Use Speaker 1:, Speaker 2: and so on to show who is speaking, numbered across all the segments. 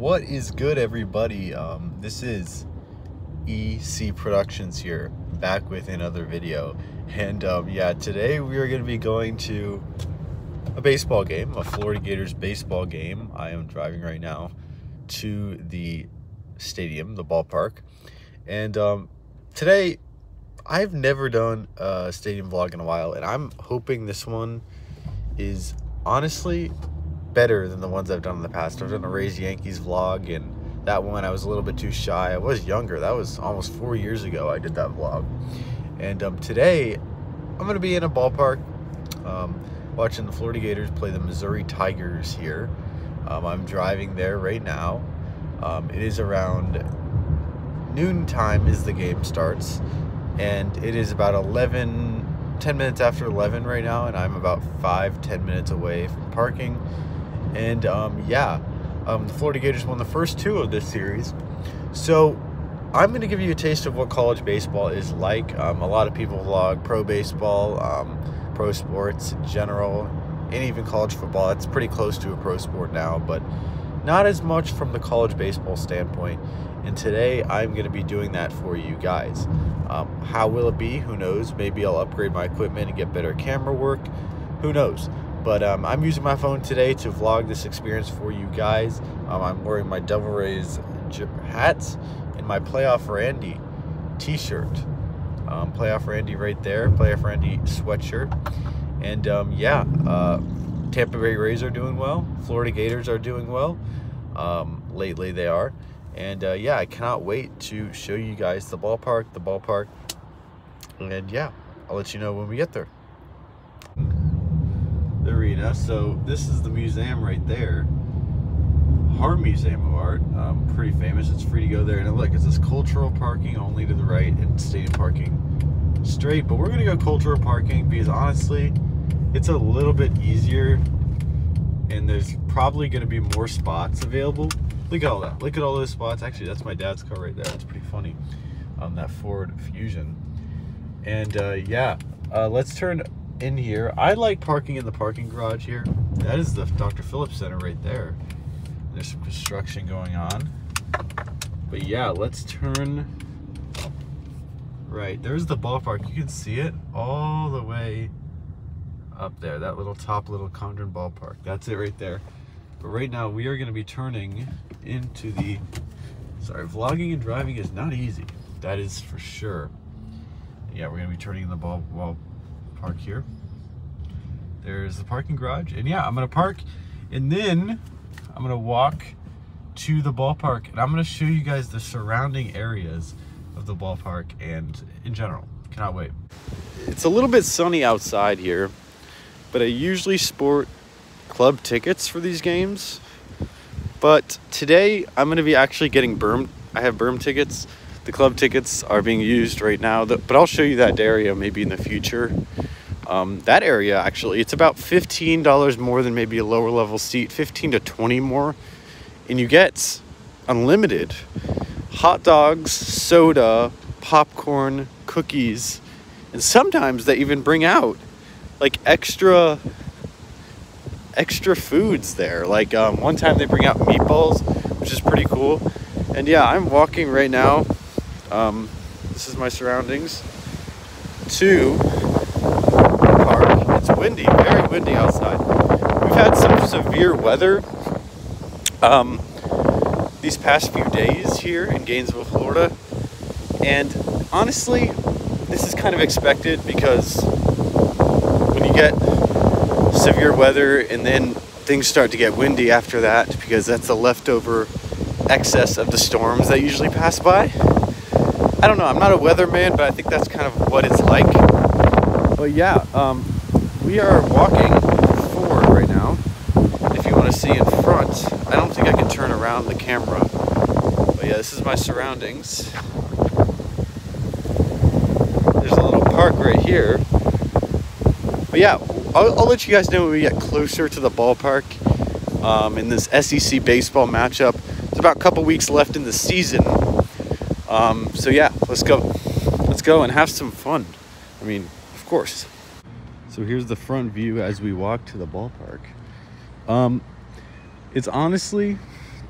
Speaker 1: What is good, everybody? Um, this is EC Productions here, back with another video. And um, yeah, today we are going to be going to a baseball game, a Florida Gators baseball game. I am driving right now to the stadium, the ballpark. And um, today, I've never done a stadium vlog in a while, and I'm hoping this one is honestly better than the ones I've done in the past. I've done a Rays Yankees vlog, and that one I was a little bit too shy. I was younger. That was almost four years ago I did that vlog. And um, today, I'm going to be in a ballpark um, watching the Florida Gators play the Missouri Tigers here. Um, I'm driving there right now. Um, it is around noon time as the game starts, and it is about 11, 10 minutes after 11 right now, and I'm about five, 10 minutes away from parking and um, yeah, um, the Florida Gators won the first two of this series. So I'm going to give you a taste of what college baseball is like. Um, a lot of people vlog pro baseball, um, pro sports in general, and even college football. It's pretty close to a pro sport now, but not as much from the college baseball standpoint. And today I'm going to be doing that for you guys. Um, how will it be? Who knows? Maybe I'll upgrade my equipment and get better camera work. Who knows? But um, I'm using my phone today to vlog this experience for you guys. Um, I'm wearing my Devil Rays hats and my Playoff Randy t-shirt. Um, Playoff Randy right there. Playoff Randy sweatshirt. And um, yeah, uh, Tampa Bay Rays are doing well. Florida Gators are doing well. Um, lately they are. And uh, yeah, I cannot wait to show you guys the ballpark, the ballpark. And yeah, I'll let you know when we get there the arena. So this is the museum right there. Harn Museum of Art. Um, pretty famous. It's free to go there. And look, it says cultural parking only to the right and stadium parking straight. But we're going to go cultural parking because honestly, it's a little bit easier and there's probably going to be more spots available. Look at all that. Look at all those spots. Actually, that's my dad's car right there. That's pretty funny. Um, that Ford Fusion. And uh, yeah, uh, let's turn in here. I like parking in the parking garage here. That is the Dr. Phillips Center right there. There's some construction going on. But yeah, let's turn right. There's the ballpark. You can see it all the way up there. That little top little Condron ballpark. That's it right there. But right now we are going to be turning into the sorry, vlogging and driving is not easy. That is for sure. Yeah, we're going to be turning in the ball, ball park here. There's the parking garage. And yeah, I'm gonna park and then I'm gonna walk to the ballpark and I'm gonna show you guys the surrounding areas of the ballpark and in general. Cannot wait. It's a little bit sunny outside here, but I usually sport club tickets for these games. But today I'm gonna be actually getting berm. I have berm tickets. The club tickets are being used right now, but I'll show you that area maybe in the future um, that area actually it's about $15 more than maybe a lower level seat 15 to 20 more. And you get unlimited hot dogs soda popcorn cookies and sometimes they even bring out like extra extra foods there. Like um, one time they bring out meatballs which is pretty cool. And yeah i'm walking right now um, this is my surroundings to windy, very windy outside. We've had some severe weather um, these past few days here in Gainesville, Florida. And honestly, this is kind of expected because when you get severe weather and then things start to get windy after that because that's the leftover excess of the storms that usually pass by. I don't know, I'm not a weatherman, but I think that's kind of what it's like. But yeah, um, we are walking forward right now. If you want to see in front, I don't think I can turn around the camera. But yeah, this is my surroundings. There's a little park right here. But yeah, I'll, I'll let you guys know when we get closer to the ballpark um, in this SEC baseball matchup. It's about a couple weeks left in the season. Um, so yeah, let's go. Let's go and have some fun. I mean, of course. So here's the front view as we walk to the ballpark. Um, it's honestly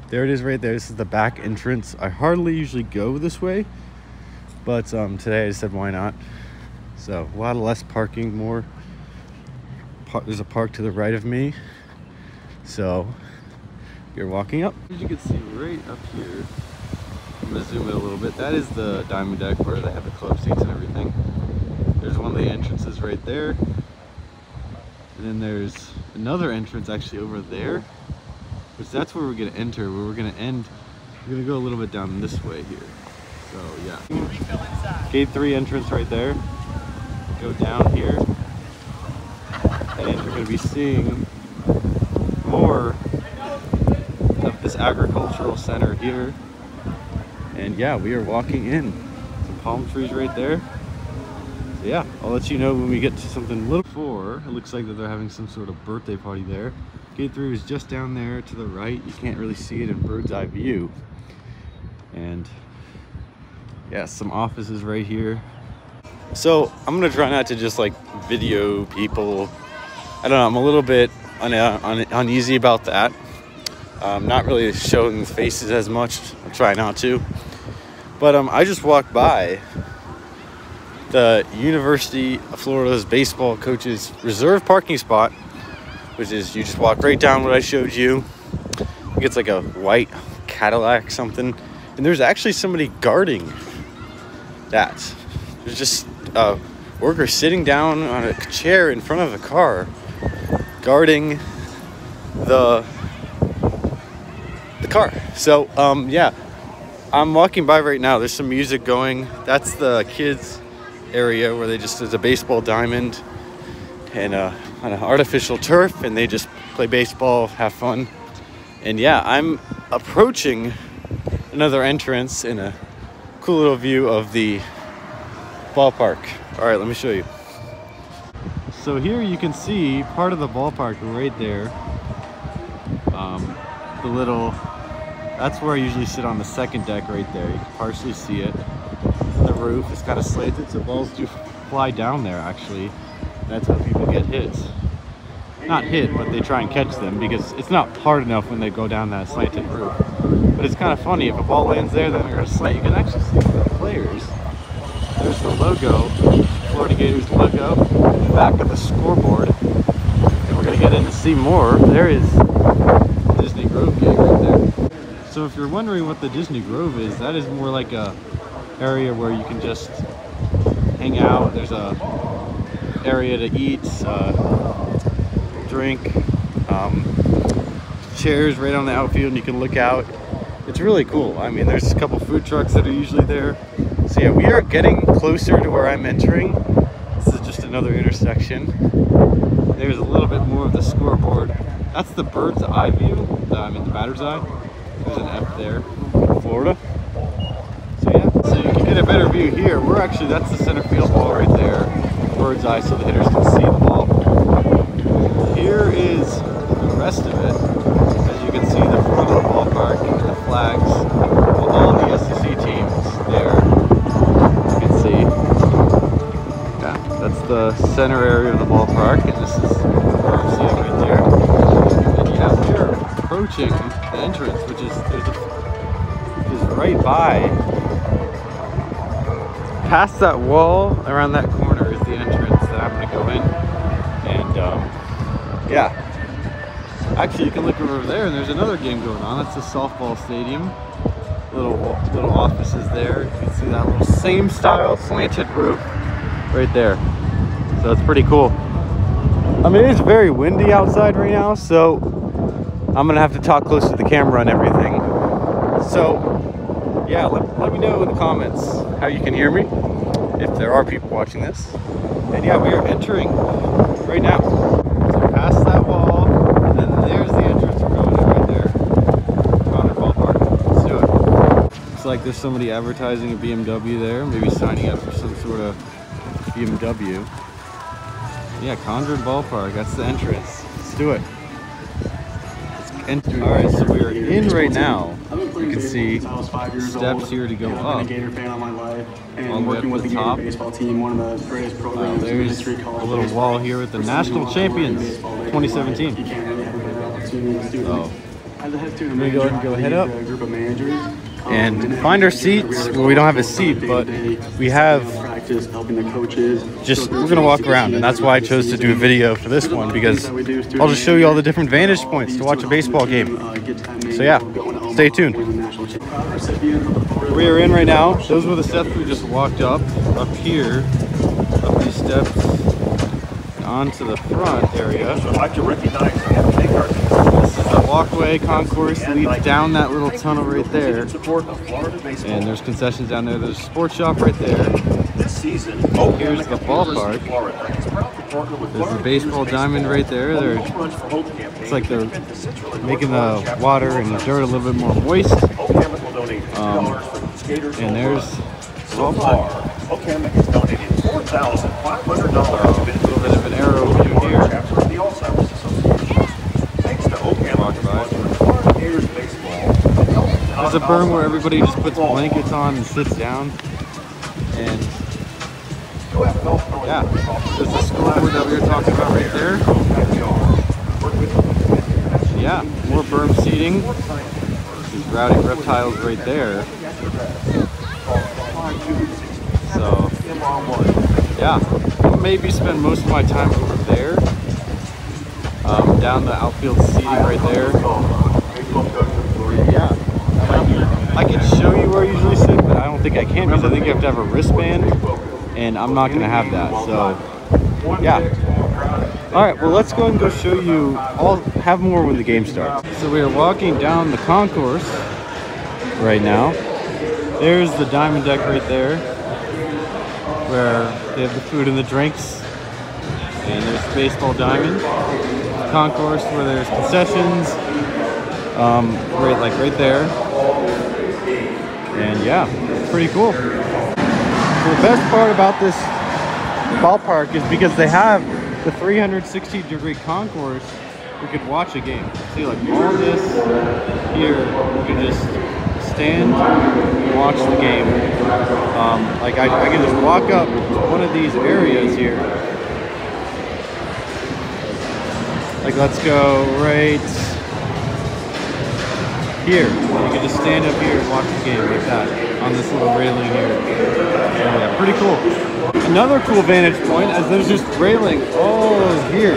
Speaker 1: there it is right there. This is the back entrance. I hardly usually go this way, but um, today I said why not. So a lot of less parking, more. Par there's a park to the right of me. So you're walking up. As you can see right up here, I'm gonna zoom in a little bit. That is the diamond deck where they have the club seats and everything. There's one of the entrances right there. And then there's another entrance actually over there, which that's where we're gonna enter, where we're gonna end. We're gonna go a little bit down this way here. So yeah. Gate three entrance right there. Go down here. And you're gonna be seeing more of this agricultural center here. And yeah, we are walking in. Some palm trees right there. So yeah, I'll let you know when we get to something little four. It looks like that they're having some sort of birthday party there. Gate three is just down there to the right. You can't really see it in bird's eye view. And yeah, some offices right here. So I'm gonna try not to just like video people. I don't know, I'm a little bit un un uneasy about that. Not really showing faces as much. I try not to. But um, I just walked by the University of Florida's baseball coaches reserve parking spot, which is you just walk right down what I showed you. I it's like a white Cadillac something. And there's actually somebody guarding that. There's just a worker sitting down on a chair in front of the car guarding the the car. So um yeah, I'm walking by right now. There's some music going. That's the kids area where they just is a baseball diamond and uh, on an artificial turf, and they just play baseball, have fun. And yeah, I'm approaching another entrance in a cool little view of the ballpark. All right, let me show you. So here you can see part of the ballpark right there. Um, the little, that's where I usually sit on the second deck right there. You can partially see it. Roof is kind of slanted, so balls do fly down there actually. That's how people get hits. Not hit, but they try and catch them because it's not hard enough when they go down that slanted roof. But it's kind of funny, if a ball lands there, then they're going to slant. You can actually see the players. There's the logo, Florida Gators logo, the back of the scoreboard. And we're going to get in to see more. There is Disney Grove gate right there. So if you're wondering what the Disney Grove is, that is more like a area where you can just hang out. There's a area to eat, uh, drink, um, chairs right on the outfield and you can look out. It's really cool. I mean, there's a couple food trucks that are usually there. So yeah, we are getting closer to where I'm entering. This is just another intersection. There's a little bit more of the scoreboard. That's the bird's eye view. I'm in the batter's eye. There's an F there, Florida. So yeah, so you can get a better view here. We're actually, that's the center field ball right there. Bird's eye so the hitters can see the ball. Here is the rest of it. As you can see, the front of the ballpark and the flags of all the SEC teams there. You can see. Yeah, that's the center area of the ballpark, and this is where I'm sitting right there. And yeah, we're approaching the entrance, which is there's a, is right by. Past that wall, around that corner, is the entrance that I'm gonna go in, and um, yeah. Actually, you can look over there, and there's another game going on. That's the softball stadium. Little little offices there. You can see that little same style slanted roof right there. So it's pretty cool. I mean, it's very windy outside right now, so I'm gonna have to talk close to the camera and everything. So, yeah, let, let me know in the comments how you can hear me, if there are people watching this. And yeah, we are entering right now. So past that wall, and then there's the entrance we're going in right there. Condron Ballpark. Let's do it. Looks like there's somebody advertising a BMW there, maybe signing up for some sort of BMW. Yeah, Condron Ballpark, that's the entrance. Let's do it. Let's All right, so we are in right now. You can see steps here to go up.
Speaker 2: Gator fan all my life, and
Speaker 1: All
Speaker 2: working with the Gator
Speaker 1: top.
Speaker 2: baseball team, one of the greatest
Speaker 1: Uh,
Speaker 2: programs in
Speaker 1: there's
Speaker 2: history.
Speaker 1: a
Speaker 2: college
Speaker 1: little wall here with the national
Speaker 2: thing you want,
Speaker 1: champions, 2017.
Speaker 2: You can't really have a good opportunity to do
Speaker 1: Oh.
Speaker 2: As a head student
Speaker 1: We're gonna
Speaker 2: manager,
Speaker 1: go head up
Speaker 2: a group of managers. um,
Speaker 1: and
Speaker 2: then
Speaker 1: find our seats. Well, we don't have a seat, but we have
Speaker 2: practice helping the coaches.
Speaker 1: just we're gonna walk around and that's why I chose to do a video for this one because I'll just show you all the different vantage points to watch a baseball game. So yeah, stay tuned. We are in right now. Those were the steps we just walked up. Up here, up these steps, onto the front area.
Speaker 3: I'd like to recognize the
Speaker 1: This is the walkway concourse leads down that little tunnel right there.
Speaker 3: in support of Florida baseball.
Speaker 1: And there's concessions down there. There's a sports shop right there.
Speaker 3: Season,
Speaker 1: Here's the ballpark.
Speaker 3: Florida is proud to partner with
Speaker 1: There's the baseball diamond right there. They're
Speaker 3: Home Runs for Hope campaign.
Speaker 1: it's like they're
Speaker 3: The Central and
Speaker 1: making the water and the dirt a little bit more moist.
Speaker 3: Oak Hammock will donate
Speaker 1: Um,
Speaker 3: $2 for the skaters
Speaker 1: and there's.
Speaker 3: So far, has donated $4,500 to
Speaker 1: A little bit of an arrow view here.
Speaker 3: chapter of the Alzheimer's Association. Thanks to Oak Hammock
Speaker 1: Walk
Speaker 3: for
Speaker 1: by.
Speaker 3: sponsoring Florida Gators baseball.
Speaker 1: There's a berm where everybody just puts blankets on and sits down. And yeah, there's the scoreboard that we were talking about right there. Yeah, more berm seating. These rowdy reptiles right there. So, yeah, maybe spend most of my time over there. Um, down the outfield seating right there. Yeah. I can show you where I usually sit, but I don't think I can because I think you have to have a wristband, and I'm not going to have that. So, yeah. All right, well, let's go and go show you. I'll have more when the game starts. So we are walking down the concourse right now. There's the diamond deck right there, where they have the food and the drinks, and there's the baseball diamond concourse where there's concessions, um, right like right there. And yeah, pretty cool. The best part about this ballpark is because they have the 360 degree concourse, we could watch a game. See like all this here, we can just stand and watch the game. Um, like I, I can just walk up one of these areas here. Like let's go right here. You can just stand up here and watch the game like that on this little railing here. So yeah, pretty cool. Another cool vantage point is there's just railing all here.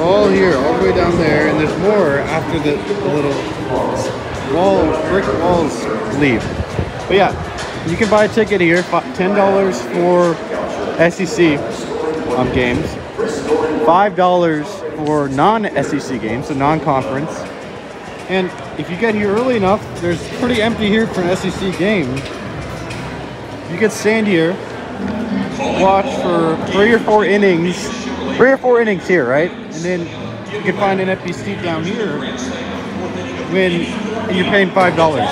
Speaker 1: All here, all the way down there, and there's more after the, the little wall, brick walls leave. But yeah, you can buy a ticket here, $10 for SEC um, games, $5 for non-SEC games, so non-conference. And if you get here early enough, there's pretty empty here for an SEC game. You can stand here, watch for three or four innings, three or four innings here, right? And then you can find an empty seat down here when you're paying five dollars,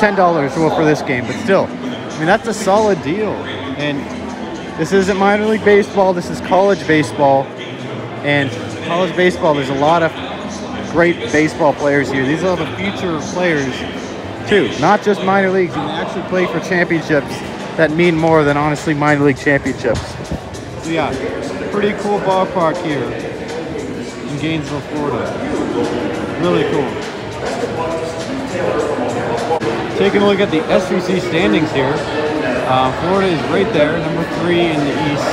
Speaker 1: ten dollars well for this game, but still, I mean that's a solid deal. And this isn't minor league baseball. This is college baseball, and college baseball. There's a lot of great baseball players here. These are the future players too, not just minor leagues. You can actually play for championships that mean more than honestly minor league championships. So yeah, pretty cool ballpark here in Gainesville, Florida. Really cool. Taking a look at the SEC standings here. Uh, Florida is right there, number three in the East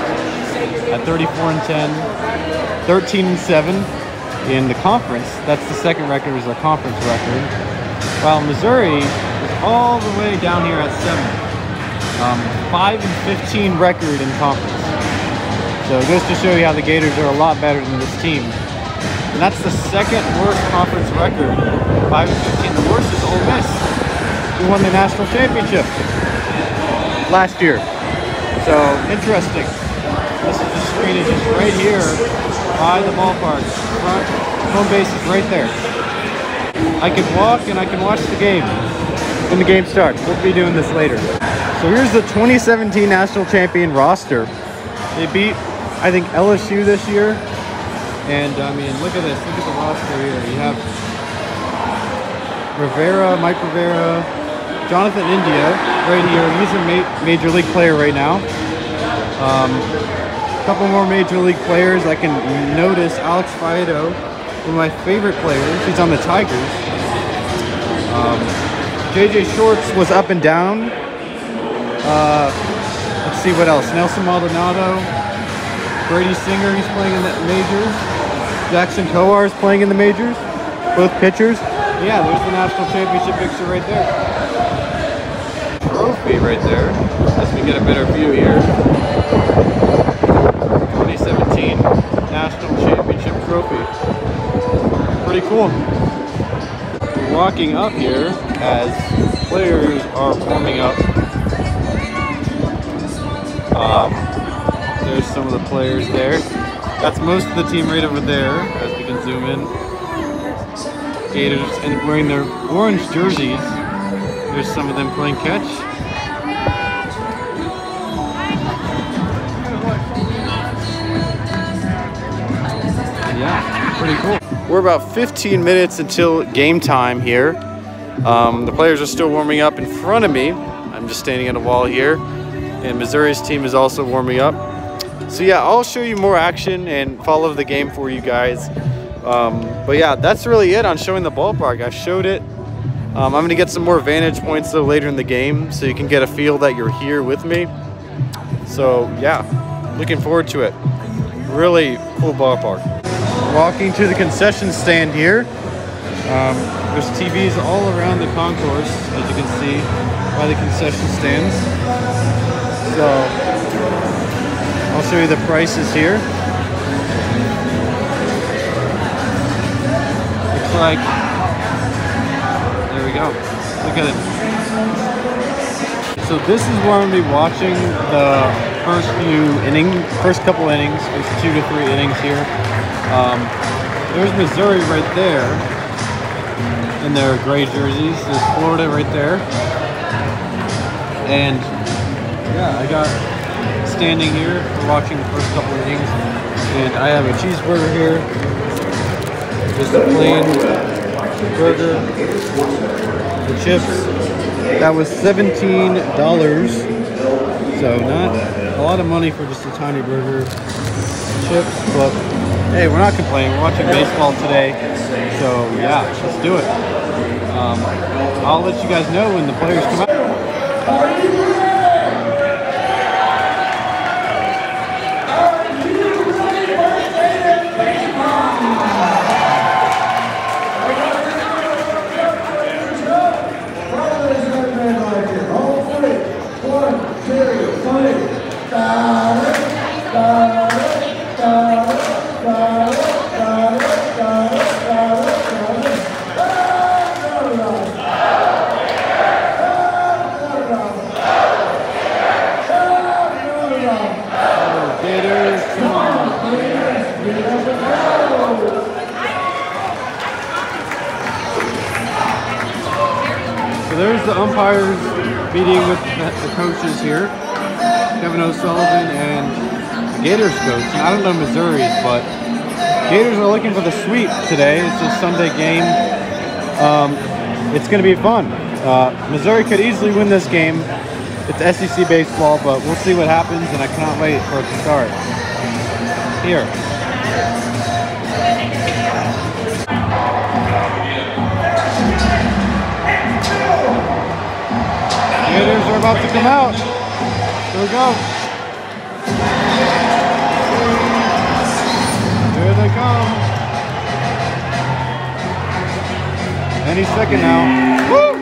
Speaker 1: at 34 and 10, 13 and 7 in the conference. That's the second record is our conference record. While Missouri is all the way down here at seven, um, 5 and 15 record in conference. So it goes to show you how the Gators are a lot better than this team. And that's the second worst conference record. 5 and 15. The worst is Ole Miss, who won the national championship last year. So interesting. This is the screen is just right here by the ballpark. Front home base is right there. I can walk and I can watch the game when the game starts. We'll be doing this later. So here's the 2017 national champion roster. They beat, I think, LSU this year. And I mean, look at this. Look at the roster here. You have Rivera, Mike Rivera, Jonathan India right here. He's a ma- major league player right now. Um, couple more major league players. I can notice Alex Faedo one of my favorite players. He's on the Tigers. Um, JJ Schwarz was up and down. Uh, let's see what else. Nelson Maldonado. Brady Singer, he's playing in the majors. Jackson Kowar is playing in the majors. Both pitchers. Yeah, there's the national championship picture right there. Trophy right there. As we get a better view here. 2017 National Championship Trophy. Pretty cool. Walking up here as players are warming up. Um, there's some of the players there. That's most of the team right over there, as we can zoom in. Gators and wearing their orange jerseys. There's some of them playing catch. We're about 15 minutes until game time here. Um, the players are still warming up in front of me. I'm just standing at a wall here. And Missouri's team is also warming up. So yeah, I'll show you more action and follow the game for you guys. Um, but yeah, that's really it on showing the ballpark. I showed it. Um, I'm going to get some more vantage points though later in the game so you can get a feel that you're here with me. So yeah, looking forward to it. Really cool ballpark. Walking to the concession stand here. Um, there's TVs all around the concourse, as you can see by the concession stands. So I'll show you the prices here. Looks like, there we go. Look at it. So this is where I'm gonna be watching the first few inning, first couple innings. There's two to three innings here. Um, there's Missouri right there in their gray jerseys. There's Florida right there. And yeah, I got standing here for watching the first couple of innings. And I have a cheeseburger here. Just a plain burger. The chips. That was $17. So not a lot of money for just a tiny burger. Chips, but hey, we're not complaining. We're watching baseball today. So yeah, let's do it. Um, I'll let you guys know when the players come out. The umpires meeting with the, coaches here. Kevin O'Sullivan and Gators coach. And I don't know Missouri's, but Gators are looking for the sweep today. It's a Sunday game. Um, it's going to be fun. Uh, Missouri could easily win this game. It's SEC baseball, but we'll see what happens, and I cannot wait for it to start. Here. Gators are about to come out. Here we go. Here they come. Any second now. Woo!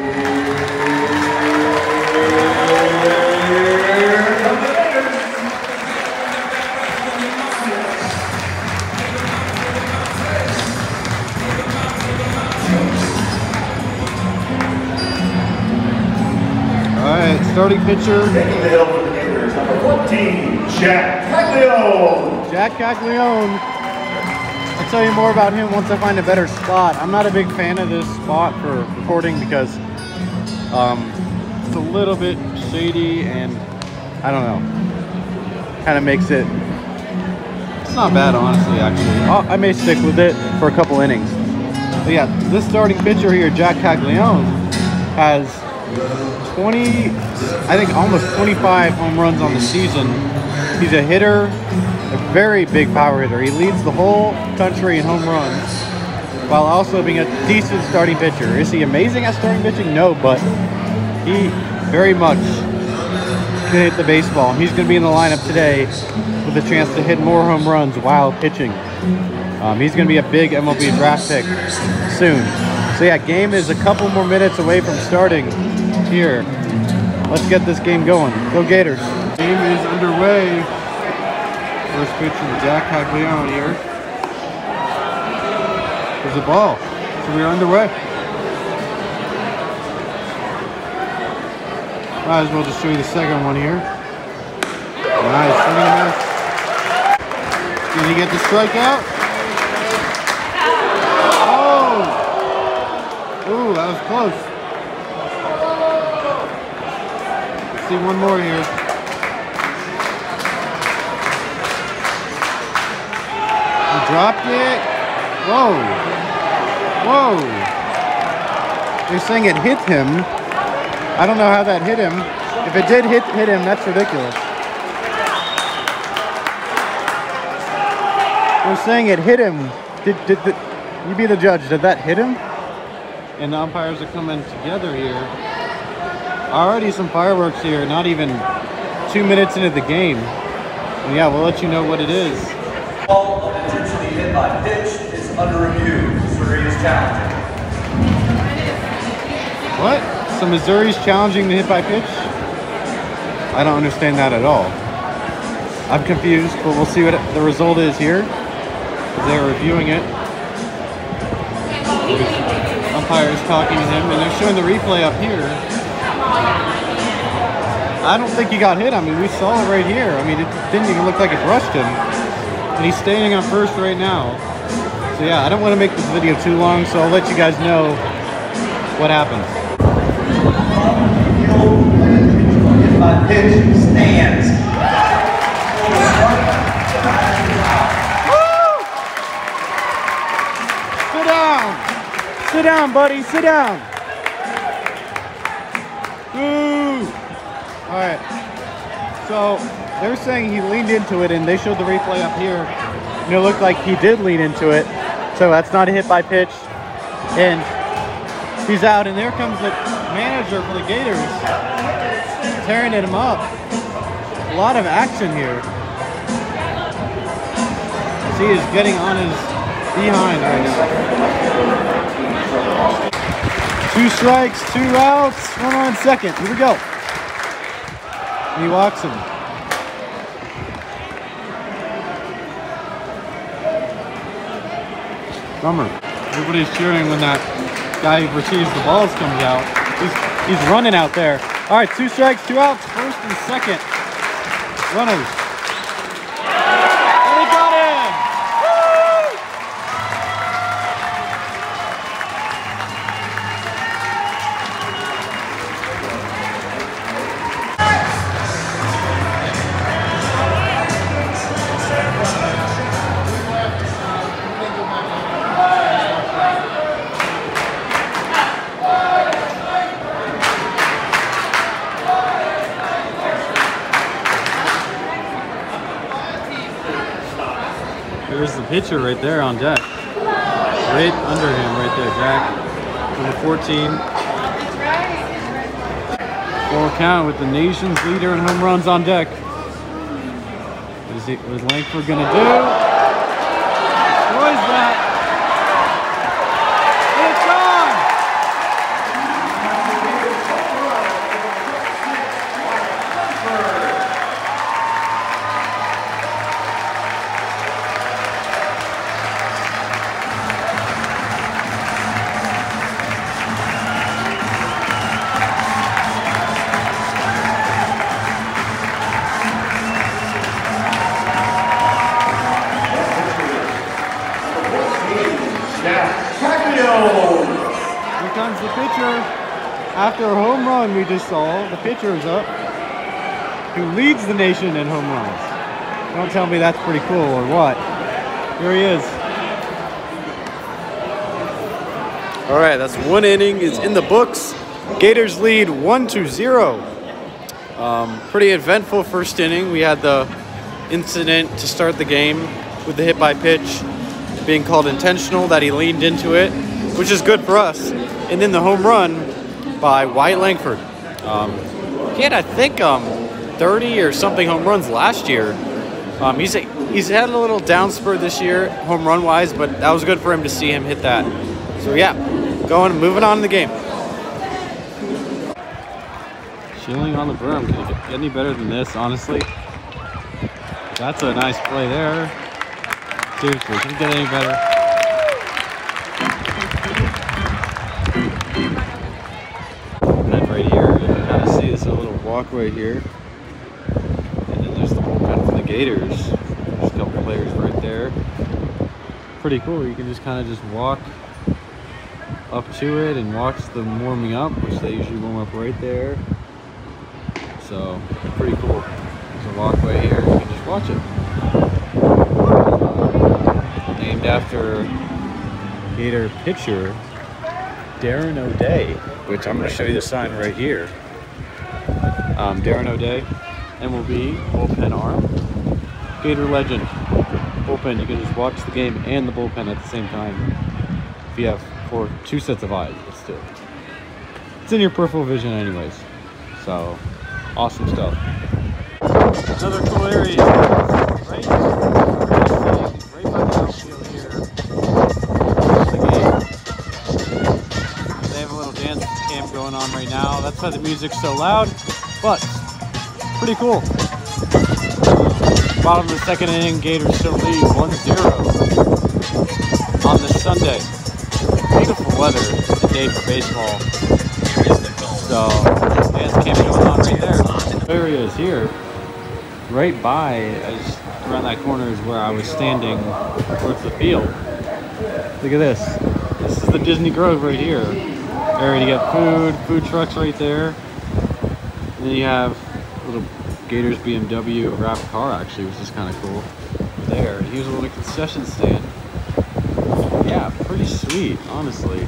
Speaker 1: Starting pitcher,
Speaker 3: Taking the hill for the Gators, number 14, Jac Caglianone.
Speaker 1: Jac Caglianone. I'll tell you more about him once I find a better spot. I'm not a big fan of this spot for recording because um, it's a little bit shady and I don't know. Kind of makes it. It's not bad, honestly. Actually, I'll, I may stick with it for a couple innings. But yeah, this starting pitcher here, Jac Caglianone, has 20, I think almost 25 home runs on the season. He's a hitter, a very big power hitter. He leads the whole country in home runs. while also being a decent starting pitcher. Is he amazing at starting pitching? No, but he very much can hit the baseball. He's going to be in the lineup today with a chance to hit more home runs while pitching. Um, he's going to be a big MLB draft pick soon. So yeah, game is a couple more minutes away from starting here. Let's get this game going. Go Gators. Game is underway. First pitch from Jac Caglianone here. There's a ball. So we are underway. Might as well just show you the second one here. Nice. Did he get the strikeout? Oh! Ooh, that was close. Let's see one more here. He dropped it. Whoa. Whoa. They're saying it hit him. I don't know how that hit him. If it did hit hit him, that's ridiculous. They're saying it hit him. Did, did, did you be the judge? Did that hit him? And the umpires are coming together here. Already some fireworks here. Not even two minutes into the game. And yeah, we'll let you know what it is.
Speaker 4: Ball intentionally hit by pitch is under review. Missouri is challenging.
Speaker 1: What? So Missouri's challenging the hit by pitch? I don't understand that at all. I'm confused, but we'll see what the result is here. They're reviewing it. Umpire is talking to him, and they're showing the replay up here. I don't think he got hit. I mean, we saw it right here. I mean, it didn't even look like it brushed him. And he's standing on first right now. So yeah, I don't want to make this video too long, so I'll let you guys know what happens. Sit down, buddy. Sit down. So they're saying he leaned into it, and they showed the replay up here, and it looked like he did lean into it. So that's not a hit by pitch, and he's out. And there comes the manager for the Gators, tearing at him up. A lot of action here. As he is getting on his behind right now. Two strikes, two outs, one on second. Here we go. He walks him. Bummer. Everybody's cheering when that guy who receives the balls comes out. He's, he's running out there. All right, two strikes, two outs, first and second. Runners. Pitcher right there on deck. Right under him, right there, Jack. Number 14. Full count with the nation's leader in home runs on deck. What is, he, what is Langford gonna do? Run we just saw, the pitcher is up, who leads the nation in home runs. Don't tell me that's pretty cool or what. Here he is. All right, that's one inning is in the books. Gators lead one to zero. Um, pretty eventful first inning. We had the incident to start the game with the hit by pitch. being called intentional that he leaned into it, which is good for us. And then the home run by Wyatt Langford. Um, he had, I think, um, 30 or something home runs last year. Um, he's he's had a little down spurt this year, home run wise, but that was good for him to see him hit that. So yeah, going moving on in the game. Chilling on the berm. Can it get any better than this, honestly? That's a nice play there. Seriously, can it get any better? Walkway here. And then there's the bullpen for the Gators. There's a couple players right there. Pretty cool. You can just kind of just walk up to it and watch them warming up, which they usually warm up right there. So pretty cool. There's a walkway here. You can just watch it. Named after Gator pitcher Darren O'Day, which I'm going to show you the sign right here. Um, Darren O'Day, MLB bullpen arm, Gator legend bullpen. You can just watch the game and the bullpen at the same time. If you have four, two sets of eyes, but still, it's in your peripheral vision anyways. So awesome stuff. Another cool area, right? Right by the outfield here. They have a little dance camp going on right now. That's why the music's so loud, but pretty cool. Bottom of the second inning, Gators still lead 1-0 on this Sunday. Beautiful weather today for baseball. So, dance camp going on right there. Area is here, right by, just around that corner is where I was standing towards the field. Look at this. This is the Disney Grove right here. Area to get food, food trucks right there. Then you have little Gators BMW wrapped car actually, which is kind of cool. There, here's a little concession stand. Yeah, pretty sweet, honestly.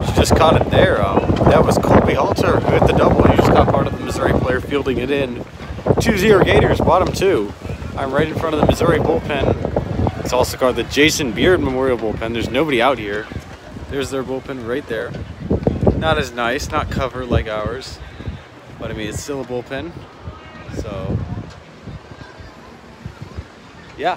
Speaker 1: You just caught it there. Um, that was Colby Halter who hit the double. You just got part of the Missouri player fielding it in. 2-0 Gators, bottom two. I'm right in front of the Missouri bullpen. It's also called the Jason Beard Memorial Bullpen. There's nobody out here. There's their bullpen right there. Not as nice, not covered like ours. But I mean, it's still a bullpen. So, yeah.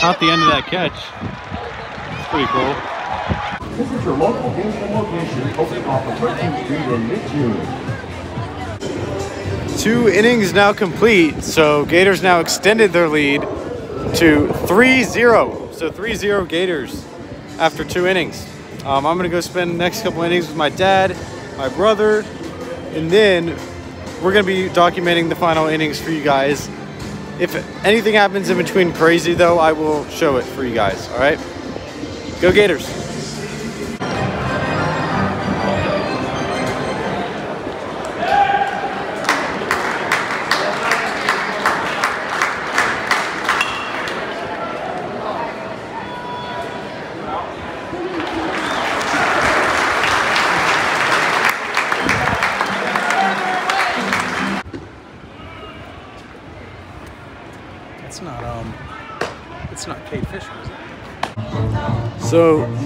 Speaker 1: Yeah, I caught the end of that catch. It's pretty cool.
Speaker 4: This is your local game location, opening off of 13th Street in mid-June.
Speaker 1: Two innings now complete, so Gators now extended their lead to 3-0. So 3-0 Gators after two innings. Um, I'm gonna go spend the next couple innings with my dad, my brother, and then we're gonna be documenting the final innings for you guys. If anything happens in between crazy though, I will show it for you guys, all right? Go Gators.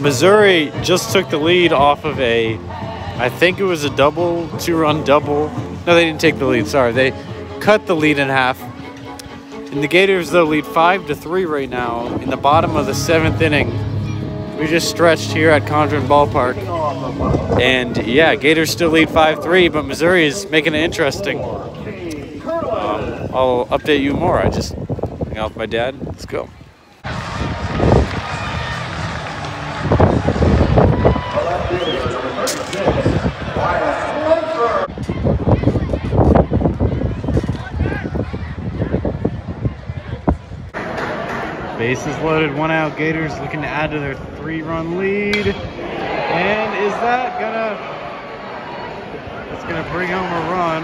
Speaker 1: Missouri just took the lead off of a I think it was a double, two run double. No, they didn't take the lead. Sorry, they cut the lead in half. And the Gators though lead five to three right now in the bottom of the seventh inning. We just stretched here at Condron Ballpark. And yeah, Gators still lead 5-3, but Missouri is making it interesting. Um, I'll update you more. I just hang out with my dad. Let's go. Bases loaded, one out. Gators looking to add to their three-run lead. And is that gonna? It's gonna bring home a run.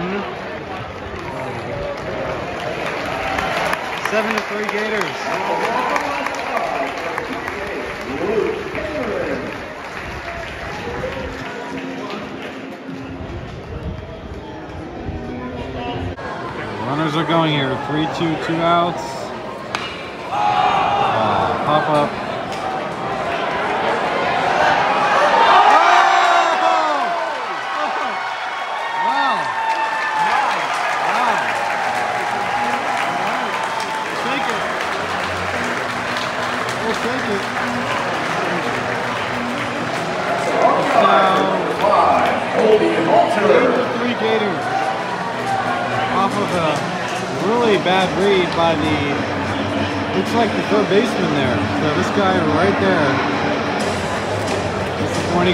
Speaker 1: Seven to three Gators. Runners are going here. Three, two, two outs. Up.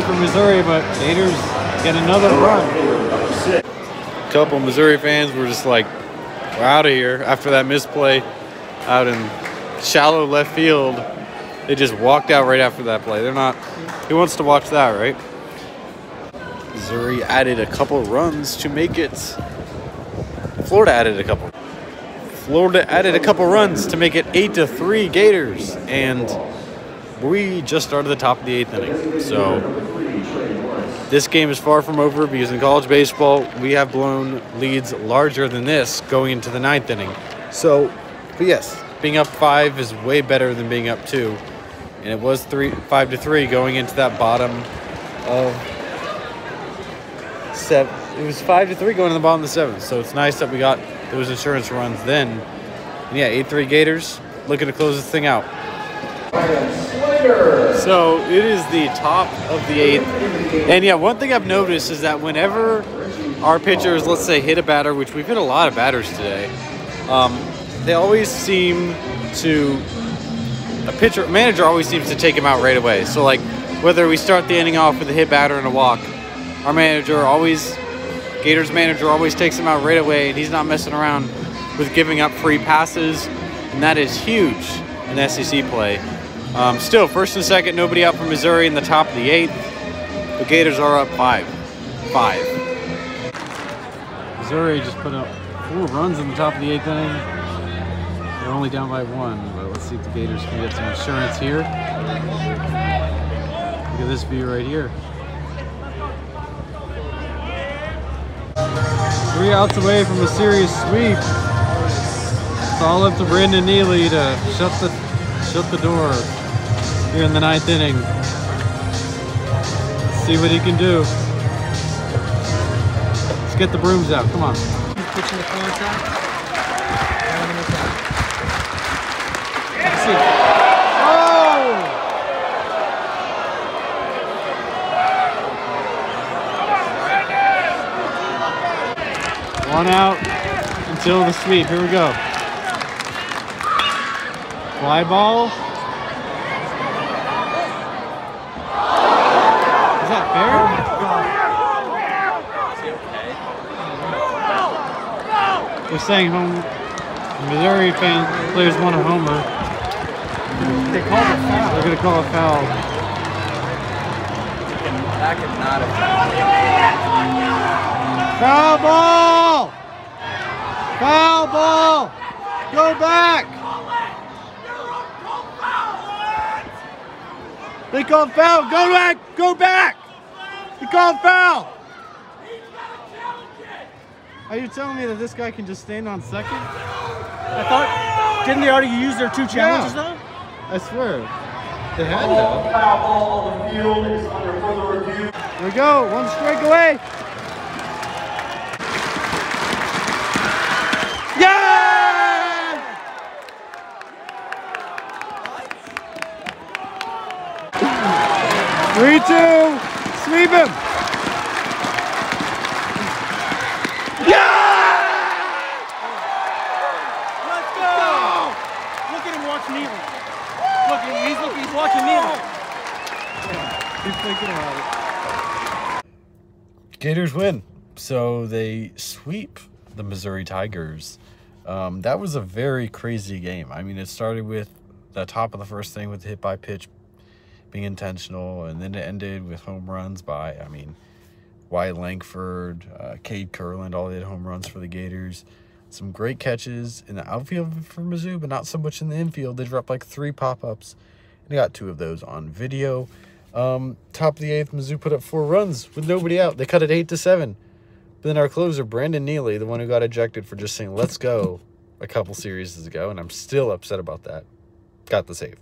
Speaker 1: Disappointing for Missouri, but Gators get another run. A couple Missouri fans were just like, we're out of here after that misplay out in shallow left field. They just walked out right after that play. They're not, who wants to watch that, right? Missouri added a couple runs to make it. Florida added a couple. Florida added a couple runs to make it eight to three Gators, and we just started the top of the eighth inning. So this game is far from over because in college baseball we have blown leads larger than this going into the ninth inning. So, but yes, being up five is way better than being up two, and it was three five to three going into that bottom of seven. It was five to three going to the bottom of the seventh. So it's nice that we got those insurance runs then. And yeah, eight three Gators looking to close this thing out. So it is the top of the eighth. And yeah, one thing I've noticed is that whenever our pitchers, let's say, hit a batter, which we've hit a lot of batters today, um, they always seem to a pitcher manager always seems to take him out right away. So like whether we start the inning off with a hit batter and a walk, our manager always Gators manager always takes him out right away and he's not messing around with giving up free passes and that is huge in SEC play. Um, still, first and second, nobody out for Missouri in the top of the eighth. The Gators are up five. Five. Missouri just put up four runs in the top of the eighth inning. They're only down by one, but let's see if the Gators can get some insurance here. Look at this view right here. Three outs away from a serious sweep. It's all up to Brandon Neely to shut the shut the door here in the ninth inning. Let's see what he can do. Let's get the brooms out. Come on.
Speaker 5: Pitching the contract. Oh!
Speaker 1: One out until the sweep. Here we go. Fly ball. Is that fair? They're saying home. Missouri fan players want a homer.
Speaker 5: They called it foul.
Speaker 1: They're gonna call a foul.
Speaker 4: That could not have.
Speaker 1: Foul ball! Foul ball! Go back! They called foul. Go back! Go back! They called foul! Are you telling me that this guy can just stand on second?
Speaker 5: I thought, didn't they already use their two challenges though?
Speaker 1: I swear. They had to.
Speaker 4: foul ball on the field is under further review. Here we go. One strike away. Yeah! Three, two. Sweep him.
Speaker 5: Let's go! Look at him watch Neely. Look, he's looking, he's watching Neely.
Speaker 4: He's thinking about it.
Speaker 1: Gators win. So they sweep the Missouri Tigers. Um, that was a very crazy game. I mean, it started with the top of the first thing with the hit by pitch being intentional, and then it ended with home runs by, I mean, Wyatt Langford, uh, Cade Kurland, all did home runs for the Gators. Some great catches in the outfield for Mizzou, but not so much in the infield. They dropped like three pop ups, and they got two of those on video. Um, top of the eighth, Mizzou put up four runs with nobody out. They cut it eight to seven. But then our closer, Brandon Neely, the one who got ejected for just saying "Let's go" a couple series ago, and I'm still upset about that. Got the save.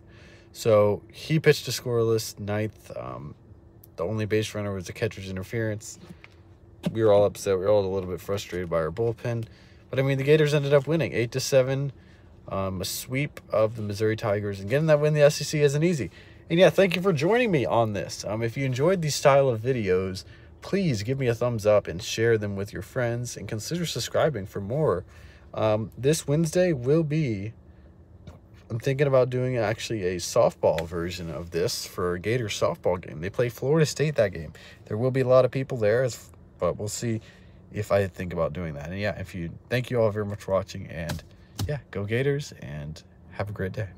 Speaker 1: So he pitched a scoreless ninth. Um, the only base runner was a catcher's interference. We were all upset. We were all a little bit frustrated by our bullpen, but I mean the Gators ended up winning eight to seven. Um, a sweep of the Missouri Tigers and getting that win in the SEC isn't easy. And yeah, thank you for joining me on this. Um, if you enjoyed these style of videos, please give me a thumbs up and share them with your friends and consider subscribing for more. Um, this Wednesday will be I'm thinking about doing actually a softball version of this for a Gator softball game. They play Florida State that game. There will be a lot of people there, as, but we'll see if I think about doing that. And yeah, if you thank you all very much for watching, and yeah, go Gators and have a great day.